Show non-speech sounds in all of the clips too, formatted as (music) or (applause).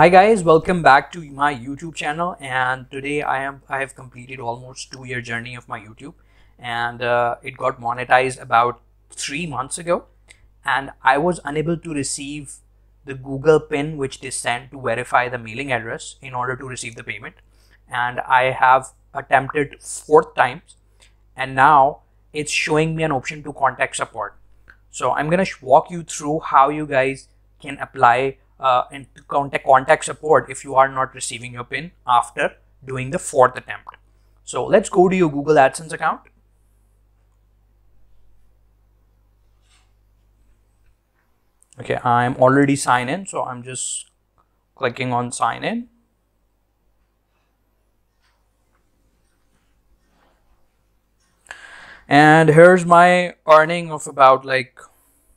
Hi guys, welcome back to my YouTube channel and today I am I have completed almost two year journey of my YouTube and uh, it got monetized about three months ago and I was unable to receive the Google pin which they sent to verify the mailing address in order to receive the payment and I have attempted fourth times and now it's showing me an option to contact support. So I'm gonna walk you through how you guys can apply uh, and contact contact support if you are not receiving your pin after doing the fourth attempt. So let's go to your Google AdSense account. Okay, I'm already signed in, so I'm just clicking on sign in. And here's my earning of about like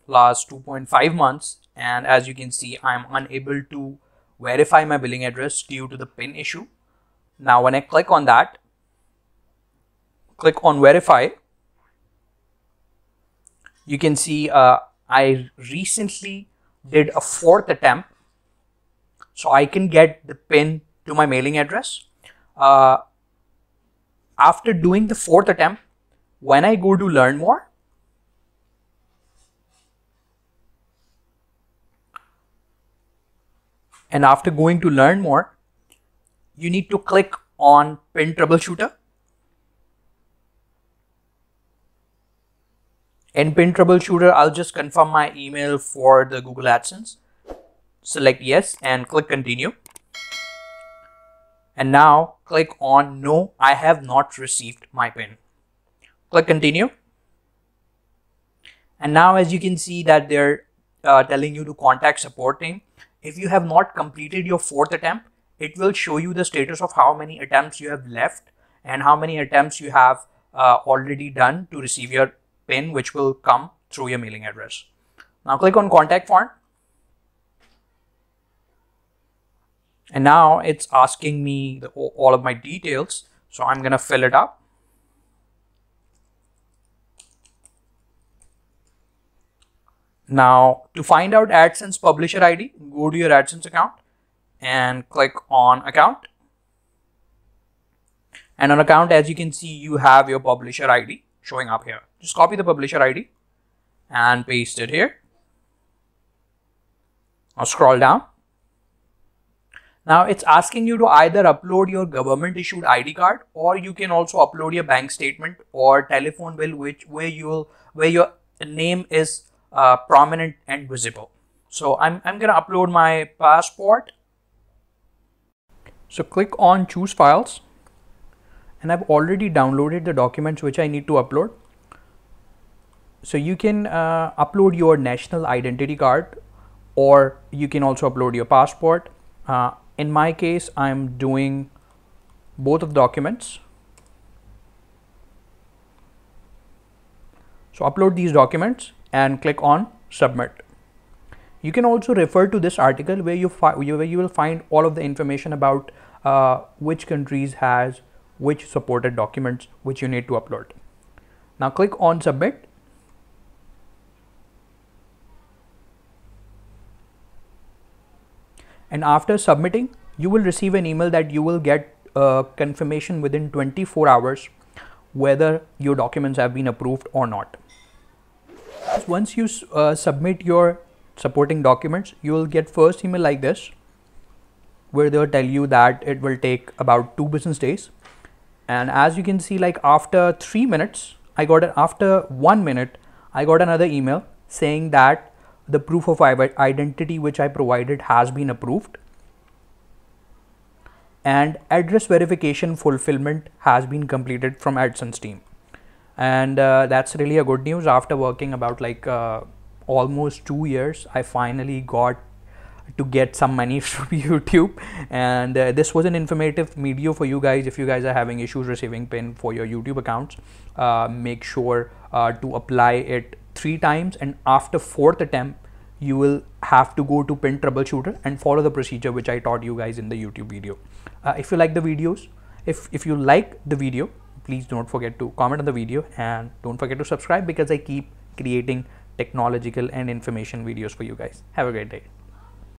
last 2.5 months and as you can see I'm unable to verify my billing address due to the pin issue. Now when I click on that, click on verify, you can see uh, I recently did a fourth attempt so I can get the pin to my mailing address. Uh, after doing the fourth attempt, when I go to learn more, And after going to learn more, you need to click on pin troubleshooter. In pin troubleshooter, I'll just confirm my email for the Google AdSense. Select yes and click continue. And now click on no, I have not received my pin. Click continue. And now as you can see that they're uh, telling you to contact support team if you have not completed your fourth attempt, it will show you the status of how many attempts you have left and how many attempts you have uh, already done to receive your PIN, which will come through your mailing address. Now click on contact form. And now it's asking me the, all of my details. So I'm going to fill it up. Now to find out AdSense publisher ID, go to your AdSense account and click on account. And on account, as you can see, you have your publisher ID showing up here. Just copy the publisher ID and paste it here. Now scroll down. Now it's asking you to either upload your government issued ID card or you can also upload your bank statement or telephone bill which where you'll where your name is uh, prominent and visible. So I'm, I'm going to upload my passport. So click on choose files and I've already downloaded the documents which I need to upload. So you can uh, upload your national identity card or you can also upload your passport. Uh, in my case, I'm doing both of the documents. So upload these documents and click on submit. You can also refer to this article where you, where you will find all of the information about uh, which countries has which supported documents which you need to upload. Now click on submit. And after submitting, you will receive an email that you will get uh, confirmation within 24 hours whether your documents have been approved or not once you uh, submit your supporting documents you will get first email like this where they'll tell you that it will take about two business days. And as you can see like after three minutes i got it after one minute i got another email saying that the proof of identity which i provided has been approved and address verification fulfillment has been completed from AdSense team and uh, that's really a good news after working about like uh, almost two years i finally got to get some money (laughs) from youtube. And uh, this was an informative video for you guys. If you guys are having issues receiving pin for your youtube accounts uh, make sure uh, to apply it three times. And after fourth attempt you will have to go to pin troubleshooter and follow the procedure which i taught you guys in the youtube video. Uh, if you like the videos if if you like the video please don't forget to comment on the video and don't forget to subscribe because I keep creating technological and information videos for you guys. Have a great day.